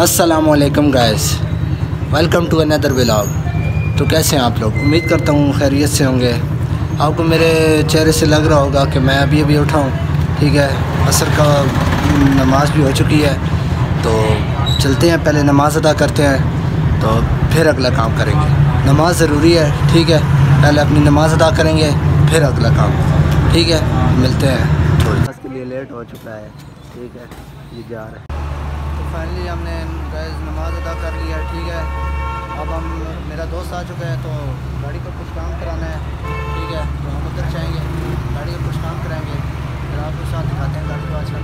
असलकम guys welcome to another vlog तो कैसे हैं आप लोग? उम्मीद करता हूँ खैरियत से होंगे। आपको मेरे चेहरे से लग रहा होगा कि मैं अभी अभी उठाऊँ ठीक है? असर का नमाज़ भी हो चुकी है। तो चलते हैं, पहले नमाज़ अदा करते हैं तो फिर अगला काम करेंगे। नमाज़ ज़रूरी है, ठीक है? पहले अपनी नमाज़ अदा करेंगे, फिर अगला काम। ठीक है? मिलते हैं। थोड़ी के लिए लेट हो चुका है, ठीक है? ये जा रहा है। फाइनली हमने गैस नमाज़ अदा कर लिया ठीक है? अब हम मेरा दोस्त आ चुका है तो गाड़ी को कुछ काम कराना है ठीक है? तो हम उधर जाएँगे गाड़ी को कुछ काम कराएँगे फिर आपके साथ दिखाते हैं गाड़ी को आज का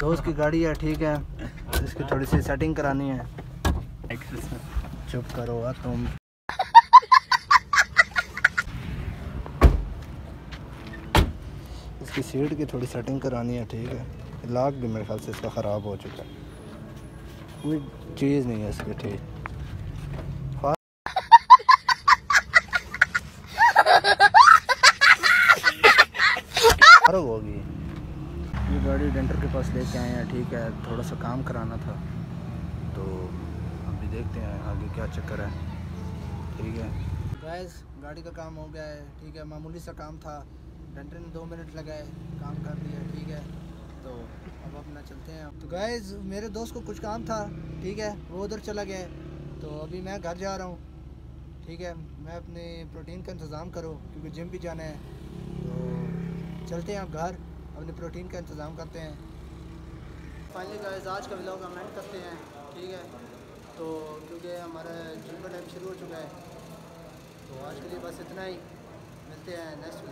दोस्त की गाड़ी है ठीक है? इसकी थोड़ी सी सेटिंग करानी है। चुप करो तुम इसकी सीट की थोड़ी सेटिंग करानी है ठीक है। लाक भी मेरे ख्याल से इसका ख़राब हो चुका है। कोई चीज़ नहीं है इसकी ठीक। होगी। ये गाड़ी डेंटर के पास लेके आए हैं ठीक है। थोड़ा सा काम कराना था। तो अभी देखते हैं आगे क्या चक्कर है। ठीक है। गैस गाड़ी का काम हो गया है ठीक है। मामूली सा काम था। डेंटर ने दो मिनट लगाए, काम कर दिया ठीक है। तो अब अपना चलते हैं। तो गैस मेरे दोस्त को कुछ काम था, ठीक है, वो उधर चला गया तो अभी मैं घर जा रहा हूँ, ठीक है। मैं अपने प्रोटीन का इंतज़ाम करूँ, क्योंकि जिम भी जाना है। तो चलते हैं आप घर, अपने प्रोटीन का इंतज़ाम करते हैं। फाइनली गाइस आज का व्लॉग हम एंड करते हैं, ठीक है। तो क्योंकि हमारा जिम का टाइम शुरू हो चुका है तो आज के लिए बस इतना ही। मिलते हैं नेक्स्ट